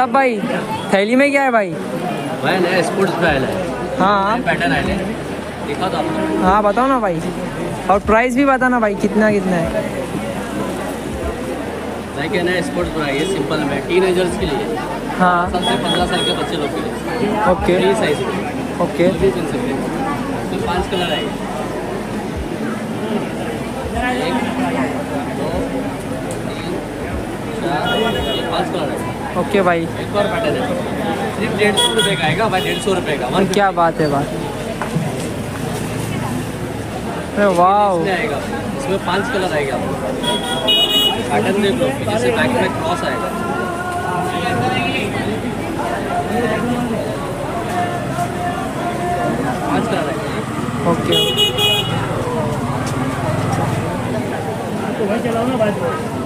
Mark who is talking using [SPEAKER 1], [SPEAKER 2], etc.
[SPEAKER 1] अल्ताफ भाई थैली में क्या है भाई?
[SPEAKER 2] स्पोर्ट्स है।
[SPEAKER 1] हाँ।
[SPEAKER 2] पैटर्न है। देखा तो
[SPEAKER 1] हाँ बताओ ना भाई। और प्राइस भी बताना भाई कितना कितना है?
[SPEAKER 2] लाइक है स्पोर्ट्स ब्रा ये सिंपल में। टीनेजर्स के लिए। साल पंद्रह साल के बच्चे लोग के लिए।
[SPEAKER 1] ओके।
[SPEAKER 2] Free size
[SPEAKER 1] okay.
[SPEAKER 2] ये भी पहन सकते इसमें पाँच कलर आएँगे एक दो तीन चार पाँच कलर आएँगे
[SPEAKER 1] ओके भाई
[SPEAKER 2] एक और पैटर्न है सिर्फ़ डेढ़ सौ रुपये का आएगा भाई डेढ़ सौ रुपये का। वन
[SPEAKER 1] क्या बात है बात। अरे वाह।
[SPEAKER 2] इसमें आएगा? इसमें पाँच कलर आएगा। पैटर्न देख लो जैसे बैक में क्रॉस आएगा। पाँच कलर आएगा।
[SPEAKER 1] ओके
[SPEAKER 3] तो भाई चलाओ ना बात।